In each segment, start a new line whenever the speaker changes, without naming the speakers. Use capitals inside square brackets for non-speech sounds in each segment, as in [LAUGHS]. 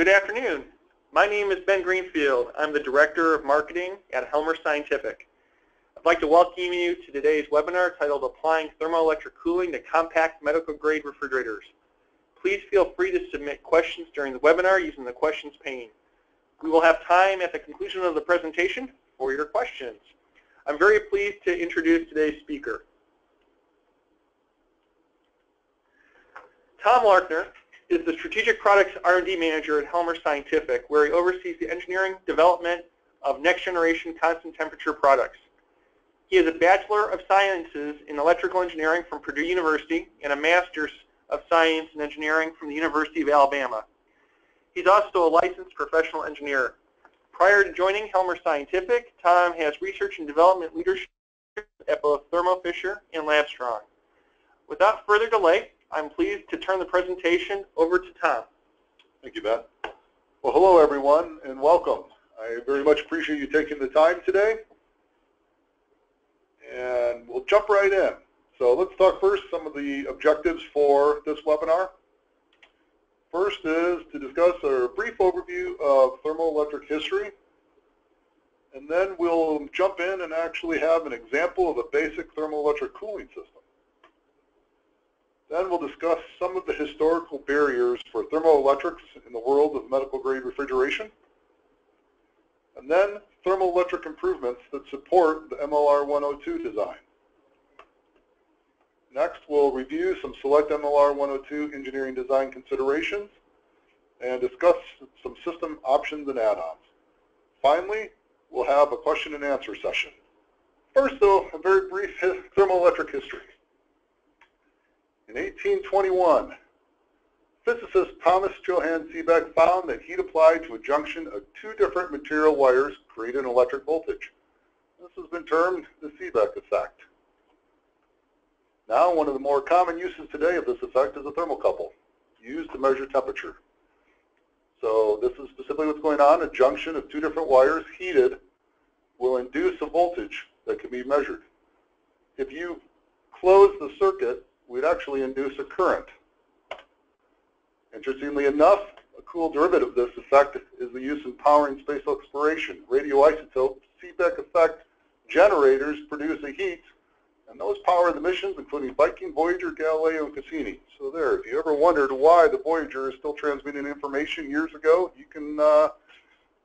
Good afternoon. My name is Ben Greenfield. I'm the Director of Marketing at Helmer Scientific. I'd like to welcome you to today's webinar titled Applying Thermoelectric Cooling to Compact Medical Grade Refrigerators. Please feel free to submit questions during the webinar using the questions pane. We will have time at the conclusion of the presentation for your questions. I'm very pleased to introduce today's speaker. Tom Larkner is the Strategic Products R&D Manager at Helmer Scientific, where he oversees the engineering development of next-generation constant temperature products. He has a Bachelor of Sciences in Electrical Engineering from Purdue University and a Master's of Science in Engineering from the University of Alabama. He's also a licensed professional engineer. Prior to joining Helmer Scientific, Tom has research and development leadership at both Thermo Fisher and Labstrong. Without further delay, I'm pleased to turn the presentation over to Tom.
Thank you, Ben. Well, hello, everyone, and welcome. I very much appreciate you taking the time today. And we'll jump right in. So let's talk first some of the objectives for this webinar. First is to discuss a brief overview of thermoelectric history. And then we'll jump in and actually have an example of a basic thermoelectric cooling system. Then we'll discuss some of the historical barriers for thermoelectrics in the world of medical grade refrigeration. And then thermoelectric improvements that support the MLR 102 design. Next, we'll review some select MLR 102 engineering design considerations and discuss some system options and add-ons. Finally, we'll have a question and answer session. First, though, a very brief thermoelectric history. In 1821, physicist Thomas Johann Seebeck found that heat applied to a junction of two different material wires created an electric voltage. This has been termed the Seebeck effect. Now, one of the more common uses today of this effect is a thermocouple, used to measure temperature. So this is specifically what's going on. A junction of two different wires heated will induce a voltage that can be measured. If you close the circuit, we'd actually induce a current. Interestingly enough, a cool derivative of this effect is the use in powering space exploration. Radioisotope Seebeck effect generators produce a heat and those power the missions, including Viking, Voyager, Galileo, and Cassini. So there, if you ever wondered why the Voyager is still transmitting information years ago, you can uh,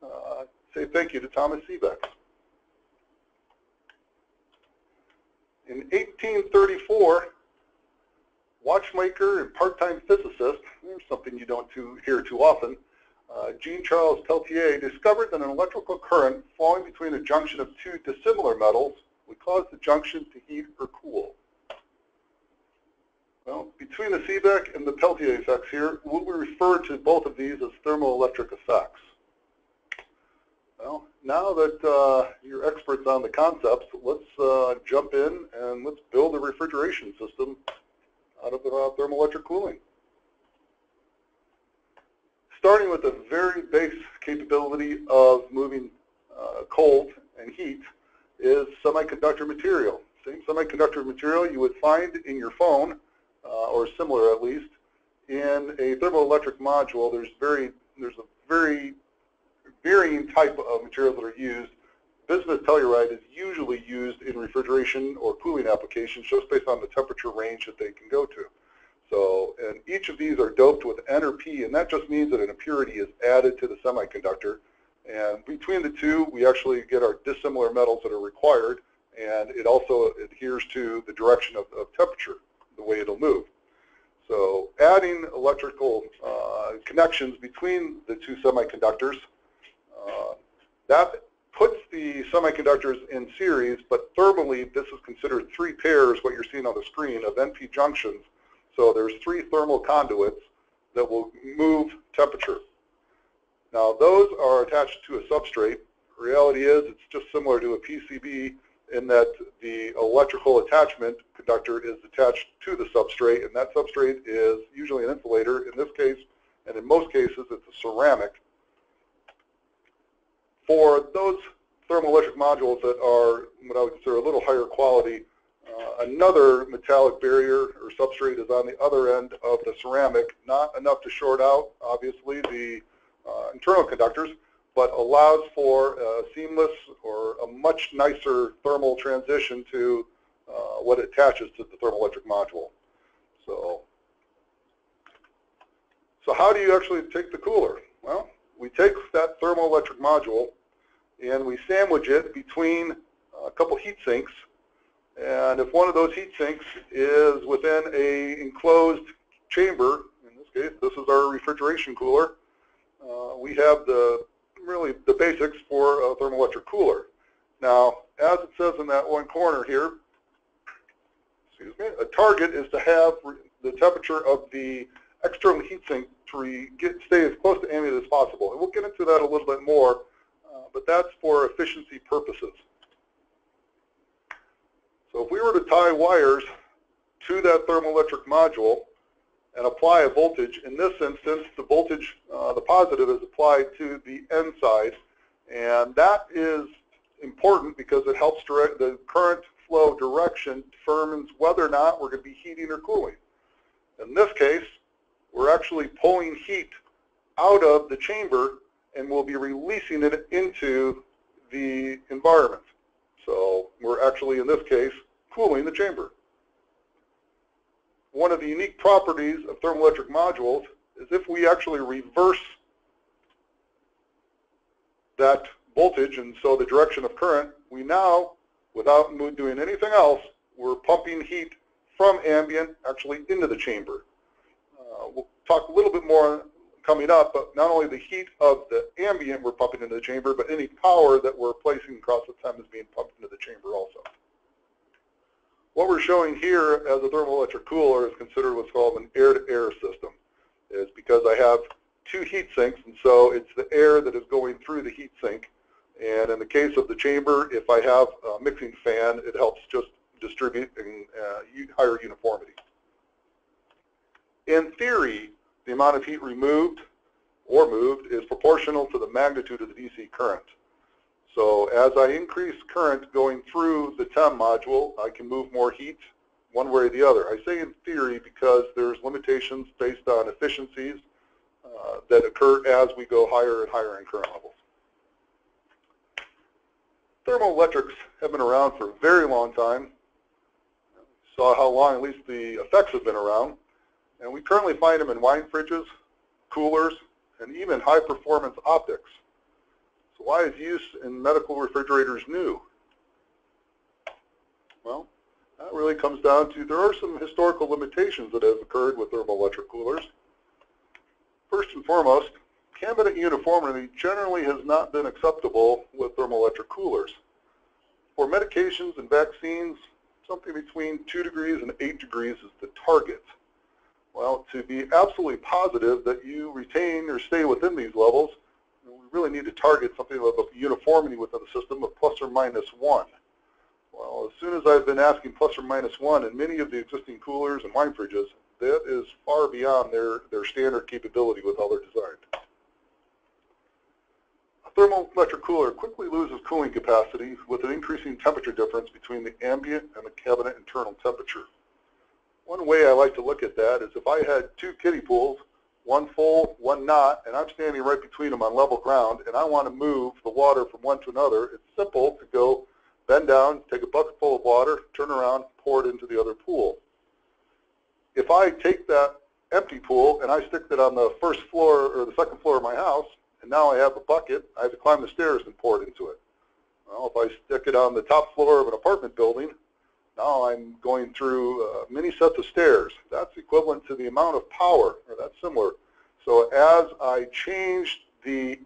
uh, say thank you to Thomas Seebeck. In 1834, watchmaker and part-time physicist, something you don't too, hear too often, uh, Jean-Charles Peltier discovered that an electrical current flowing between a junction of two dissimilar metals would cause the junction to heat or cool. Well, between the Seebeck and the Peltier effects here, we refer to both of these as thermoelectric effects. Well, now that uh, you're experts on the concepts, let's uh, jump in and let's build a refrigeration system out of uh, thermoelectric cooling. Starting with the very base capability of moving uh, cold and heat, is semiconductor material. Same semiconductor material you would find in your phone, uh, or similar at least, in a thermoelectric module. There's very there's a very varying type of materials that are used. Bismuth telluride is usually used in refrigeration or cooling applications just based on the temperature range that they can go to. So, and each of these are doped with N or P, and that just means that an impurity is added to the semiconductor and between the two, we actually get our dissimilar metals that are required, and it also adheres to the direction of, of temperature, the way it'll move. So adding electrical uh, connections between the two semiconductors, uh, that puts the semiconductors in series, but thermally this is considered three pairs, what you're seeing on the screen, of NP junctions. So there's three thermal conduits that will move temperature. Now those are attached to a substrate. Reality is it's just similar to a PCB in that the electrical attachment conductor is attached to the substrate and that substrate is usually an insulator in this case and in most cases it's a ceramic. For those thermoelectric modules that are what I would consider a little higher quality, uh, another metallic barrier or substrate is on the other end of the ceramic, not enough to short out obviously the uh, internal conductors, but allows for a seamless or a much nicer thermal transition to uh, what attaches to the thermoelectric module. So, so how do you actually take the cooler? Well, we take that thermoelectric module and we sandwich it between a couple heat sinks. And if one of those heat sinks is within a enclosed chamber, in this case, this is our refrigeration cooler, uh, we have the really the basics for a thermoelectric cooler. Now, as it says in that one corner here, excuse me, a target is to have the temperature of the external heatsink to get, stay as close to ambient as possible. And we'll get into that a little bit more, uh, but that's for efficiency purposes. So if we were to tie wires to that thermoelectric module and apply a voltage, in this instance, the voltage, uh, the positive is applied to the N side, and that is important because it helps direct the current flow direction determines whether or not we're going to be heating or cooling. In this case, we're actually pulling heat out of the chamber and we'll be releasing it into the environment. So we're actually, in this case, cooling the chamber. One of the unique properties of thermoelectric modules is if we actually reverse that voltage and so the direction of current, we now, without doing anything else, we're pumping heat from ambient actually into the chamber. Uh, we'll talk a little bit more coming up, but not only the heat of the ambient we're pumping into the chamber, but any power that we're placing across the TEM is being pumped into the chamber also. What we're showing here as a thermoelectric cooler is considered what's called an air-to-air -air system. It's because I have two heat sinks, and so it's the air that is going through the heat sink. And in the case of the chamber, if I have a mixing fan, it helps just distribute and uh, higher uniformity. In theory, the amount of heat removed or moved is proportional to the magnitude of the DC current. So as I increase current going through the TEM module, I can move more heat one way or the other. I say in theory because there's limitations based on efficiencies uh, that occur as we go higher and higher in current levels. Thermoelectrics have been around for a very long time. Saw how long at least the effects have been around. And we currently find them in wine fridges, coolers, and even high performance optics. So why is use in medical refrigerators new? Well, that really comes down to there are some historical limitations that have occurred with thermoelectric coolers. First and foremost, cabinet uniformity generally has not been acceptable with thermoelectric coolers. For medications and vaccines, something between 2 degrees and 8 degrees is the target. Well, to be absolutely positive that you retain or stay within these levels, we really need to target something of a uniformity within the system of plus or minus one. Well, as soon as I've been asking plus or minus one in many of the existing coolers and wine fridges, that is far beyond their, their standard capability with how they're designed. A thermoelectric cooler quickly loses cooling capacity with an increasing temperature difference between the ambient and the cabinet internal temperature. One way I like to look at that is if I had two kiddie pools one full, one not, and I'm standing right between them on level ground, and I want to move the water from one to another, it's simple to go bend down, take a bucket full of water, turn around, pour it into the other pool. If I take that empty pool and I stick it on the first floor or the second floor of my house, and now I have a bucket, I have to climb the stairs and pour it into it. Well, if I stick it on the top floor of an apartment building, now I'm going through uh, many sets of stairs. That's equivalent to the amount of power, or that's similar. So as I change the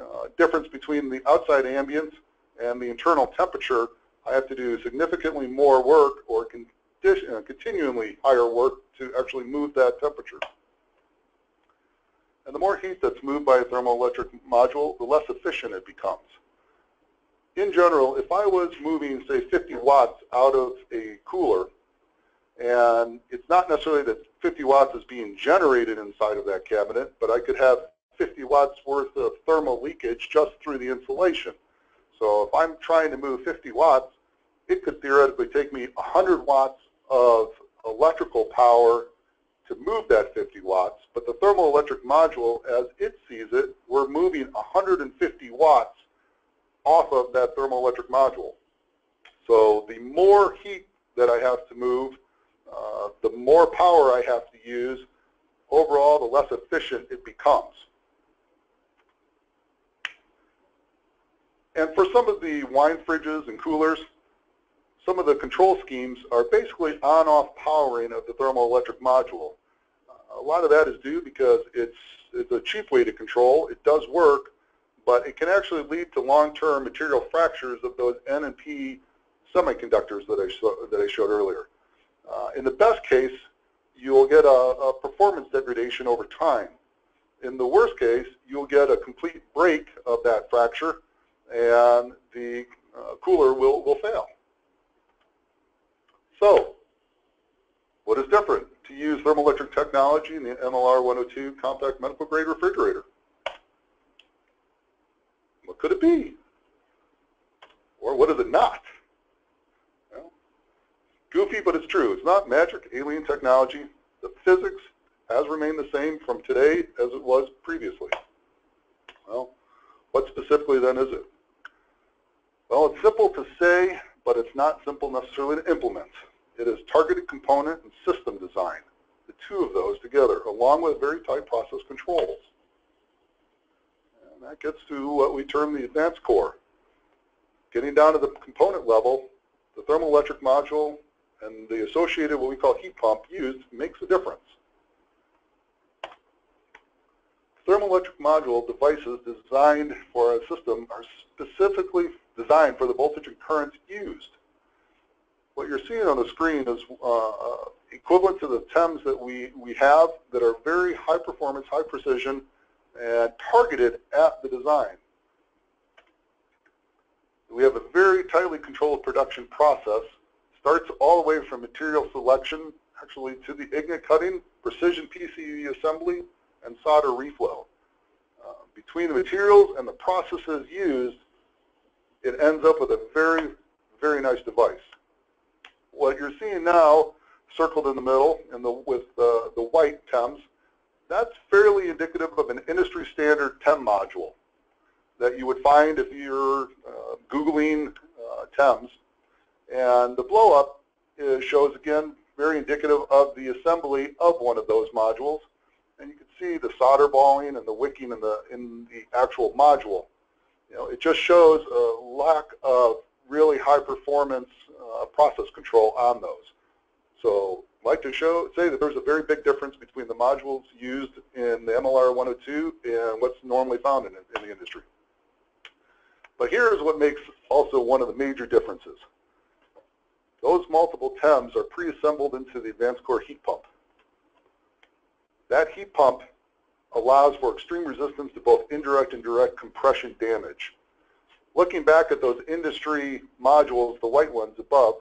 uh, difference between the outside ambient and the internal temperature, I have to do significantly more work or uh, continually higher work to actually move that temperature. And the more heat that's moved by a thermoelectric module, the less efficient it becomes in general, if I was moving, say, 50 watts out of a cooler, and it's not necessarily that 50 watts is being generated inside of that cabinet, but I could have 50 watts worth of thermal leakage just through the insulation. So if I'm trying to move 50 watts, it could theoretically take me 100 watts of electrical power to move that 50 watts, but the thermoelectric module, as it sees it, we're moving 150 watts off of that thermoelectric module. So the more heat that I have to move, uh, the more power I have to use, overall the less efficient it becomes. And for some of the wine fridges and coolers, some of the control schemes are basically on-off powering of the thermoelectric module. Uh, a lot of that is due because it's, it's a cheap way to control. It does work, but it can actually lead to long-term material fractures of those N and P semiconductors that I, show, that I showed earlier. Uh, in the best case, you'll get a, a, performance degradation over time. In the worst case, you'll get a complete break of that fracture and the uh, cooler will, will fail. So, what is different to use thermoelectric technology in the MLR 102 compact medical grade refrigerator? Could it be? Or what is it not? Well, goofy, but it's true. It's not magic, alien technology. The physics has remained the same from today as it was previously. Well, what specifically then is it? Well, it's simple to say, but it's not simple necessarily to implement. It is targeted component and system design, the two of those together, along with very tight process controls. And that gets to what we term the advanced core. Getting down to the component level, the thermoelectric module and the associated what we call heat pump used makes a difference. Thermoelectric module devices designed for a system are specifically designed for the voltage and currents used. What you're seeing on the screen is uh, uh, equivalent to the TEMS that we, we have that are very high performance, high precision, and targeted at the design. We have a very tightly controlled production process. Starts all the way from material selection, actually to the ingot cutting, precision PCB assembly, and solder reflow. Uh, between the materials and the processes used, it ends up with a very, very nice device. What you're seeing now, circled in the middle and the, with uh, the white TEMS, that's fairly indicative of an industry standard TEM module that you would find if you're uh, Googling uh, TEMS. And the blow up is, shows, again, very indicative of the assembly of one of those modules. And you can see the solder balling and the wicking in the, in the actual module. You know, it just shows a lack of really high performance uh, process control on those. So I'd like to show, say that there's a very big difference between the modules used in the MLR 102 and what's normally found in, in the industry. But here's what makes also one of the major differences. Those multiple TEMs are pre-assembled into the advanced core heat pump. That heat pump allows for extreme resistance to both indirect and direct compression damage. Looking back at those industry modules, the white ones above,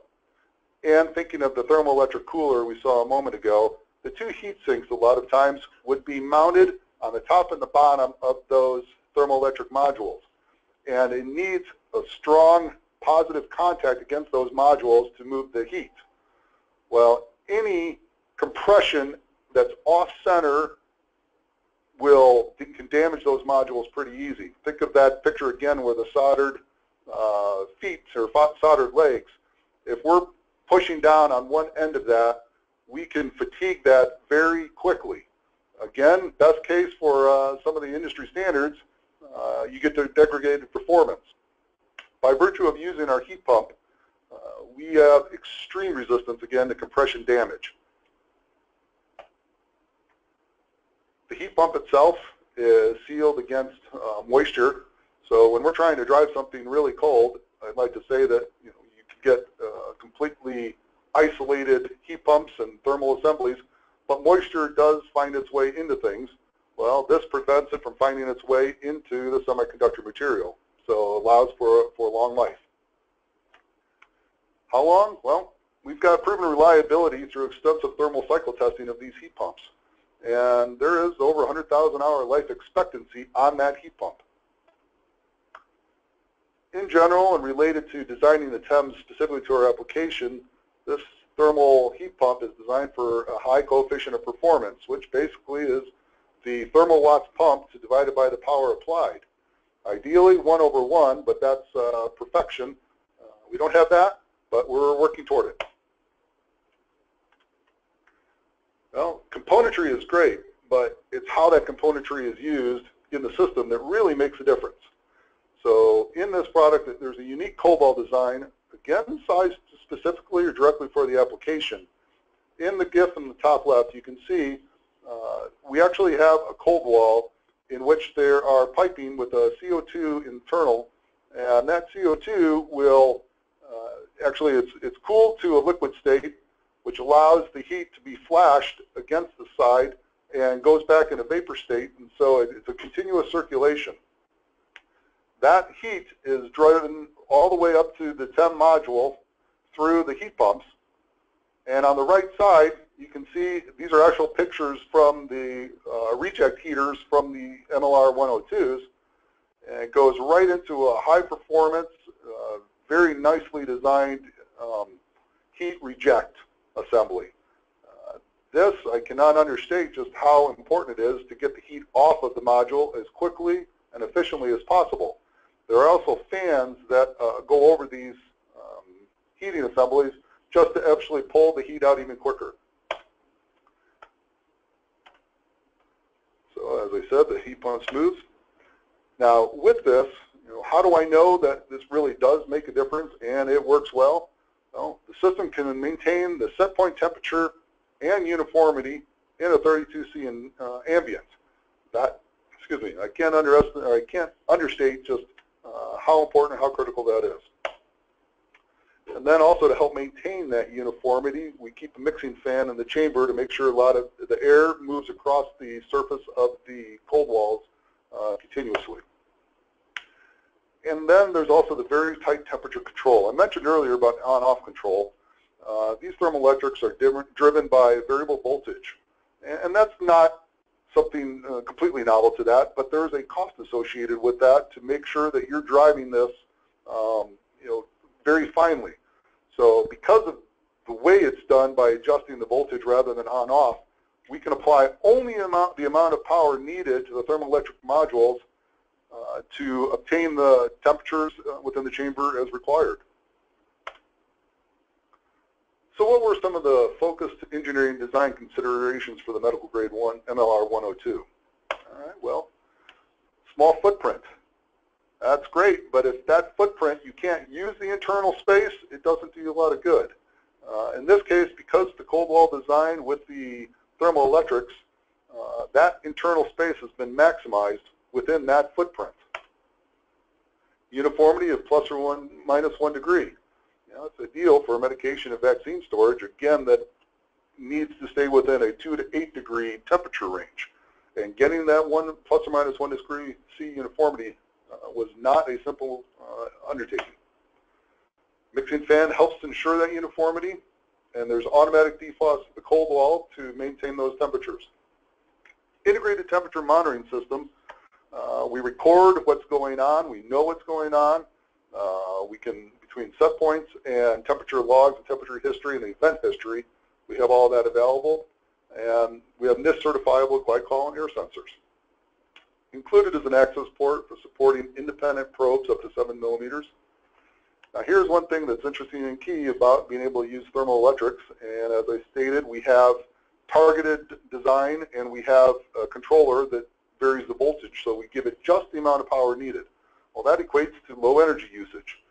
and thinking of the thermoelectric cooler we saw a moment ago, the two heat sinks a lot of times would be mounted on the top and the bottom of those thermoelectric modules. And it needs a strong positive contact against those modules to move the heat. Well, any compression that's off-center will can damage those modules pretty easy. Think of that picture again where the soldered uh, feet or soldered legs. If we're pushing down on one end of that, we can fatigue that very quickly. Again, best case for uh, some of the industry standards, uh, you get to degraded performance. By virtue of using our heat pump, uh, we have extreme resistance, again, to compression damage. The heat pump itself is sealed against uh, moisture. So when we're trying to drive something really cold, I'd like to say that you know get uh, completely isolated heat pumps and thermal assemblies, but moisture does find its way into things. Well, this prevents it from finding its way into the semiconductor material, so allows for, for long life. How long? Well, we've got proven reliability through extensive thermal cycle testing of these heat pumps and there is over 100,000 hour life expectancy on that heat pump. In general, and related to designing the TEMS specifically to our application, this thermal heat pump is designed for a high coefficient of performance, which basically is the thermal watts pumped divided by the power applied. Ideally, one over one, but that's uh, perfection. Uh, we don't have that, but we're working toward it. Well, componentry is great, but it's how that componentry is used in the system that really makes a difference. So in this product, there's a unique wall design, again, sized specifically or directly for the application. In the GIF in the top left, you can see uh, we actually have a wall in which there are piping with a CO2 internal, and that CO2 will, uh, actually it's, it's cooled to a liquid state, which allows the heat to be flashed against the side and goes back in a vapor state, and so it, it's a continuous circulation. That heat is driven all the way up to the TEM module through the heat pumps, and on the right side, you can see these are actual pictures from the uh, reject heaters from the MLR 102s. And it goes right into a high performance, uh, very nicely designed um, heat reject assembly. Uh, this, I cannot understate just how important it is to get the heat off of the module as quickly and efficiently as possible. There are also fans that uh, go over these um, heating assemblies just to actually pull the heat out even quicker. So as I said, the heat pump smooths. Now with this, you know, how do I know that this really does make a difference and it works well? Well, the system can maintain the set point temperature and uniformity in a 32C in, uh, ambient. That, excuse me, I can't underestimate, or I can't understate just uh, how important, and how critical that is. And then also to help maintain that uniformity, we keep a mixing fan in the chamber to make sure a lot of the air moves across the surface of the cold walls uh, continuously. And then there's also the very tight temperature control. I mentioned earlier about on-off control. Uh, these thermoelectrics are driven by variable voltage. And, and that's not something uh, completely novel to that, but there's a cost associated with that to make sure that you're driving this um, you know, very finely. So because of the way it's done by adjusting the voltage rather than on-off, we can apply only amount, the amount of power needed to the thermoelectric modules uh, to obtain the temperatures uh, within the chamber as required. So what were some of the focused engineering design considerations for the medical grade 1 MLR 102? All right, well, small footprint. That's great, but if that footprint, you can't use the internal space, it doesn't do you a lot of good. Uh, in this case, because the cold wall design with the thermoelectrics, uh, that internal space has been maximized within that footprint. Uniformity of plus or one, minus one degree. Know, it's ideal for medication and vaccine storage, again, that needs to stay within a two to eight degree temperature range. And getting that one plus or minus one degree C uniformity uh, was not a simple uh, undertaking. Mixing fan helps ensure that uniformity, and there's automatic defrost of the cold wall to maintain those temperatures. Integrated temperature monitoring system, uh, we record what's going on, we know what's going on, uh, we can, between set points and temperature logs and temperature history and the event history, we have all that available, and we have NIST certifiable glycol and air sensors. Included is an access port for supporting independent probes up to 7 millimeters. Now here's one thing that's interesting and key about being able to use thermoelectrics, and as I stated, we have targeted design and we have a controller that varies the voltage, so we give it just the amount of power needed. Well, that equates to low energy usage.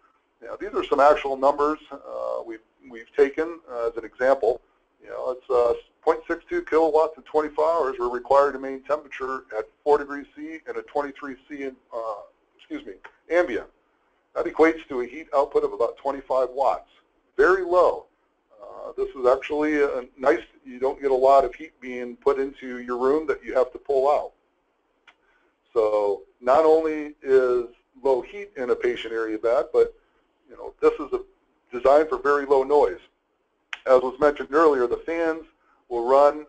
Now, these are some actual numbers uh, we've, we've taken uh, as an example. You know, it's uh, 0.62 kilowatts in 24 hours. We're required to maintain temperature at 4 degrees C and a 23 C, in, uh, excuse me, ambient. That equates to a heat output of about 25 watts. Very low. Uh, this is actually a nice, you don't get a lot of heat being put into your room that you have to pull out. So not only is low heat in a patient area bad, but you know, this is a designed for very low noise. As was mentioned earlier, the fans will run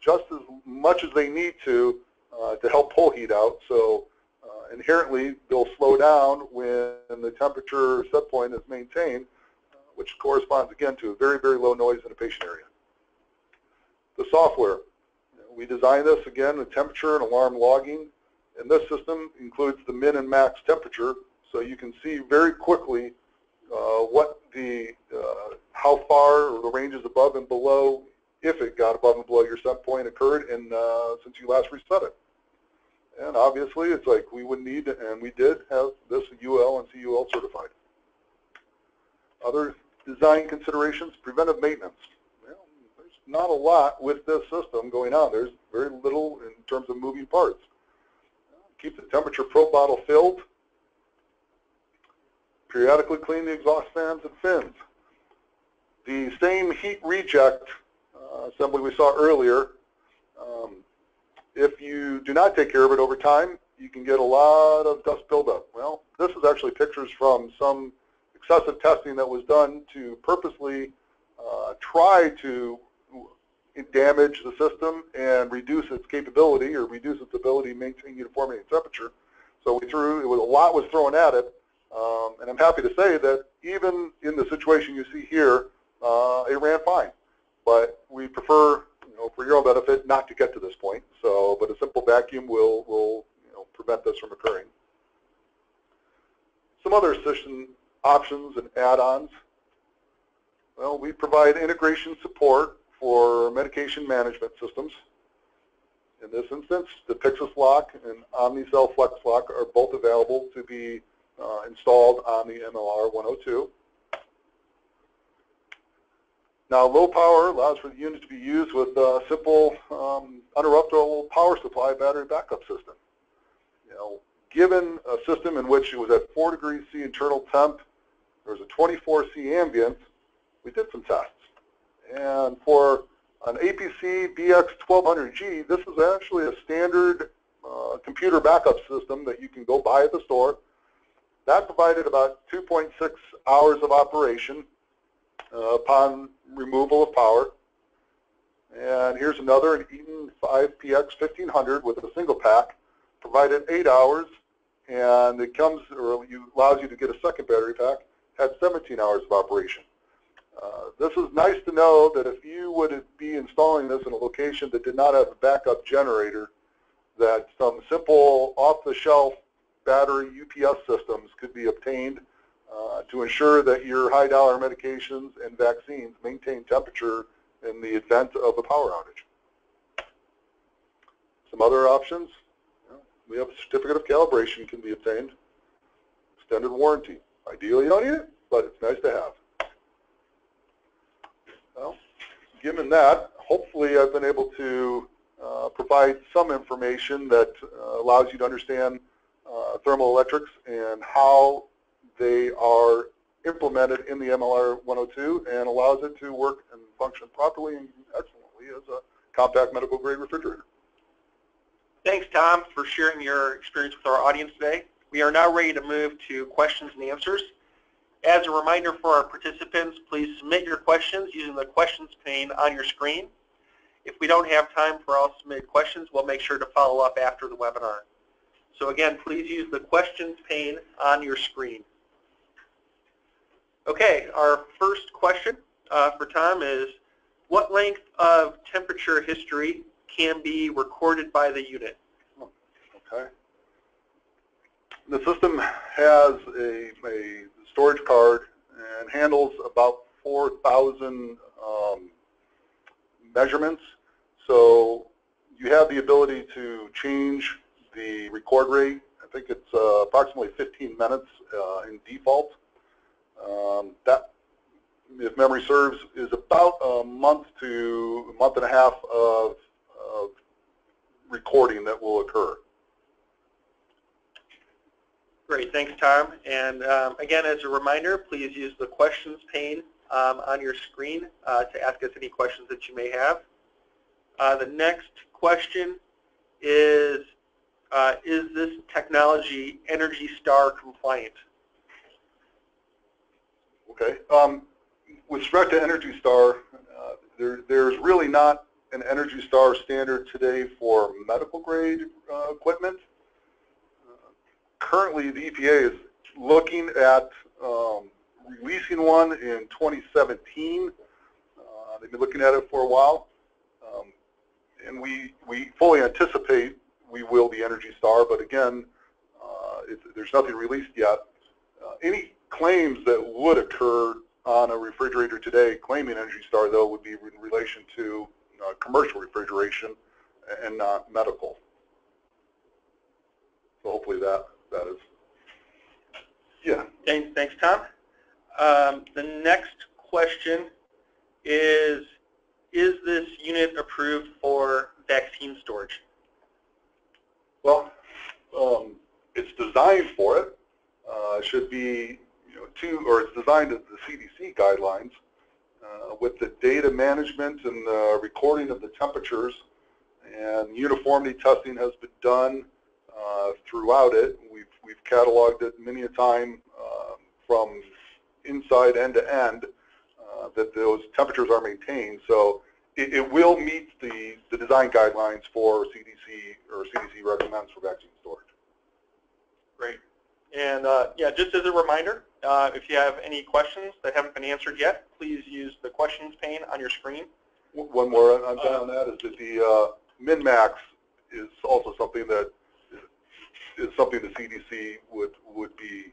just as much as they need to uh, to help pull heat out. So uh, inherently, they'll slow down when the temperature set point is maintained, uh, which corresponds again to a very, very low noise in a patient area. The software. We designed this again with temperature and alarm logging. And this system includes the min and max temperature, so you can see very quickly what the, uh, how far or the ranges above and below, if it got above and below your set point occurred in, uh, since you last reset it. And obviously, it's like we would need, and we did have this UL and CUL certified. Other design considerations, preventive maintenance. Well, there's not a lot with this system going on. There's very little in terms of moving parts. Keep the temperature probe bottle filled. Periodically clean the exhaust fans and fins. The same heat reject uh, assembly we saw earlier, um, if you do not take care of it over time, you can get a lot of dust buildup. Well, this is actually pictures from some excessive testing that was done to purposely uh, try to damage the system and reduce its capability or reduce its ability to maintain uniformity and temperature. So we threw, was, a lot was thrown at it, um, and I'm happy to say that even in the situation you see here, uh, it ran fine. But we prefer, you know, for your own benefit, not to get to this point. So, but a simple vacuum will, will you know, prevent this from occurring. Some other system options and add-ons. Well, we provide integration support for medication management systems. In this instance, the Pyxis lock and Omnicell Flex lock are both available to be uh, installed on the MLR 102. Now, low power allows for the unit to be used with a simple um, uninterruptible power supply battery backup system. You know, given a system in which it was at 4 degrees C internal temp, there was a 24 C ambient, we did some tests. And for an APC BX1200G, this is actually a standard uh, computer backup system that you can go buy at the store. That provided about 2.6 hours of operation uh, upon removal of power. And here's another, an Eaton 5PX 1500 with a single pack, provided 8 hours, and it comes, or allows you to get a second battery pack, had 17 hours of operation. Uh, this is nice to know that if you would be installing this in a location that did not have a backup generator, that some simple off-the-shelf battery UPS systems could be obtained uh, to ensure that your high-dollar medications and vaccines maintain temperature in the event of a power outage. Some other options, we have a certificate of calibration can be obtained, extended warranty. Ideally, you don't need it, but it's nice to have. Well, given that, hopefully I've been able to uh, provide some information that uh, allows you to understand uh, thermal electrics and how they are implemented in the MLR 102 and allows it to work and function properly and excellently as a compact medical grade refrigerator.
Thanks, Tom, for sharing your experience with our audience today. We are now ready to move to questions and answers. As a reminder for our participants, please submit your questions using the questions pane on your screen. If we don't have time for all submitted questions, we'll make sure to follow up after the webinar. So again, please use the questions pane on your screen. Okay, our first question uh, for Tom is, what length of temperature history can be recorded by the unit?
Okay. The system has a, a storage card and handles about 4,000 um, measurements. So you have the ability to change the record rate. I think it's uh, approximately 15 minutes uh, in default. Um, that, if memory serves, is about a month to a month and a half of, of recording that will occur.
Great, thanks Tom. And um, again, as a reminder, please use the questions pane um, on your screen uh, to ask us any questions that you may have. Uh, the next question is, uh, is this technology Energy Star compliant?
Okay. Um, with respect to Energy Star, uh, there, there's really not an Energy Star standard today for medical grade uh, equipment currently the EPA is looking at um, releasing one in 2017. Uh, they've been looking at it for a while. Um, and we, we fully anticipate we will be Energy Star, but again, uh, there's nothing released yet. Uh, any claims that would occur on a refrigerator today claiming Energy Star, though, would be in relation to uh, commercial refrigeration and not medical. So hopefully that that is, yeah.
Thanks, thanks Tom. Um, the next question is, is this unit approved for vaccine storage?
Well, um, it's designed for it. Uh, it should be, you know, two, or it's designed to the CDC guidelines. Uh, with the data management and the recording of the temperatures and uniformity testing has been done uh, throughout it. We've, we've cataloged it many a time uh, from inside end to end uh, that those temperatures are maintained. So it, it, will meet the, the design guidelines for CDC or CDC recommends for vaccine storage.
Great. And uh, yeah, just as a reminder, uh, if you have any questions that haven't been answered yet, please use the questions pane on your screen.
One more on, on that is that the uh, min-max is also something that is something the CDC would would be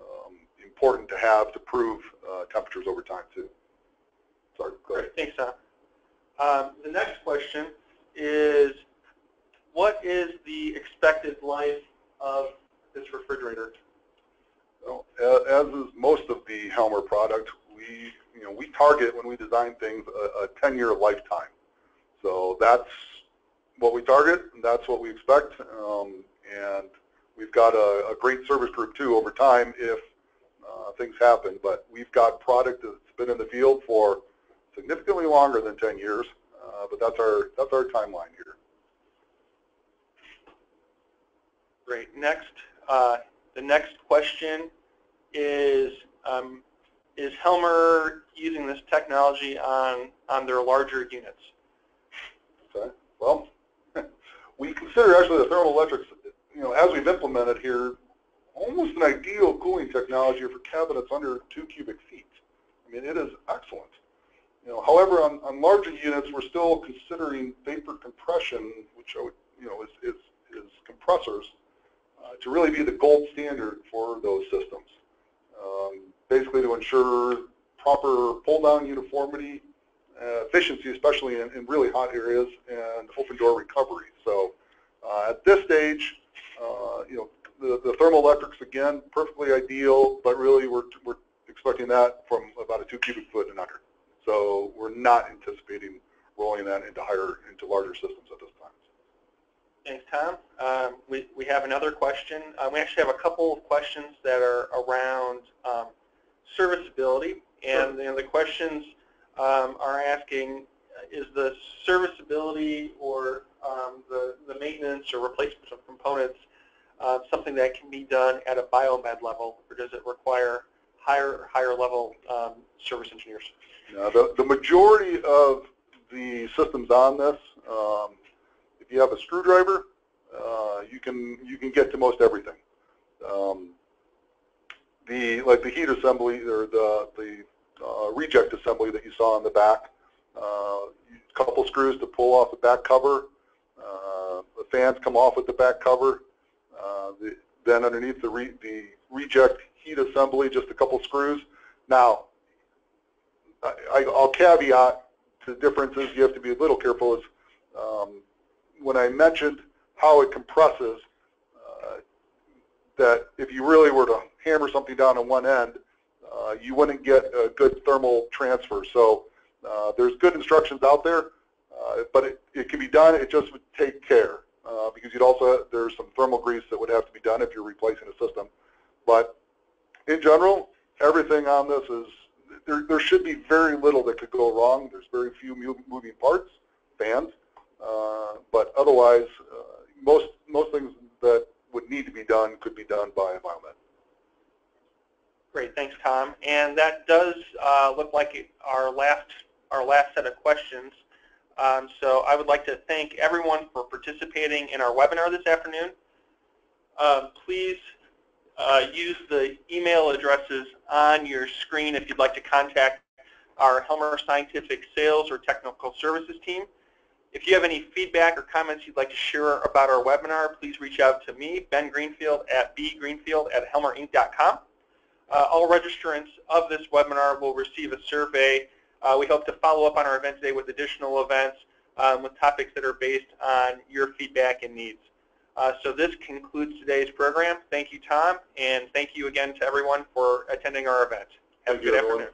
um, important to have to prove uh, temperatures over time too. Sorry.
go Great. Thanks, Tom. Um, the next question is, what is the expected life of this refrigerator?
Well, as is most of the Helmer product, we you know we target when we design things a, a 10-year lifetime. So that's what we target, and that's what we expect. Um, and we've got a, a, great service group too over time if uh, things happen. But we've got product that's been in the field for significantly longer than 10 years. Uh, but that's our that's our timeline here.
Great. Next, uh, the next question is, um, is Helmer using this technology on, on their larger units?
Okay. Well, [LAUGHS] we consider actually the thermoelectrics, you know, as we've implemented here, almost an ideal cooling technology for cabinets under two cubic feet. I mean, it is excellent. You know, however, on, on larger units, we're still considering vapor compression, which would, you know, is, is, is compressors, uh, to really be the gold standard for those systems. Um, basically to ensure proper pull-down uniformity, uh, efficiency, especially in, in, really hot areas, and open door recovery. So uh, at this stage, uh, you know, the, the thermoelectrics, again, perfectly ideal, but really we're, we're expecting that from about a two cubic foot and under. So we're not anticipating rolling that into higher, into larger systems at this time.
Thanks, Tom. Um, we, we have another question. Uh, we actually have a couple of questions that are around um, serviceability. And sure. the questions um, are asking, is the serviceability or um, the, the maintenance or replacement of components uh, something that can be done at a biomed level, or does it require higher higher level um, service engineers?
Now, the, the majority of the systems on this um, if you have a screwdriver, uh, you can you can get to most everything. Um, the like the heat assembly or the the uh, reject assembly that you saw on the back, a uh, couple screws to pull off the back cover. Uh, the fans come off with the back cover. Uh, the, then underneath the re, the reject heat assembly, just a couple screws. Now, I, will caveat the differences. You have to be a little careful. Is um, when I mentioned how it compresses, uh, that if you really were to hammer something down on one end, uh, you wouldn't get a good thermal transfer. So uh, there's good instructions out there, uh, but it, it can be done. It just would take care uh, because you'd also there's some thermal grease that would have to be done if you're replacing a system. But in general, everything on this is there, there should be very little that could go wrong. There's very few moving parts, fans, uh, but otherwise, uh, most most things that would need to be done could be done by a biomed.
Great, thanks, Tom. And that does uh, look like our last our last set of questions. Um, so I would like to thank everyone for participating in our webinar this afternoon. Um, please uh, use the email addresses on your screen if you'd like to contact our Helmer Scientific Sales or Technical Services team. If you have any feedback or comments you'd like to share about our webinar, please reach out to me, Ben Greenfield, at bgreenfield at helmerinc.com. Uh, all registrants of this webinar will receive a survey. Uh, we hope to follow up on our event today with additional events um, with topics that are based on your feedback and needs. Uh, so this concludes today's program. Thank you, Tom, and thank you again to everyone for attending our event. Have a good afternoon.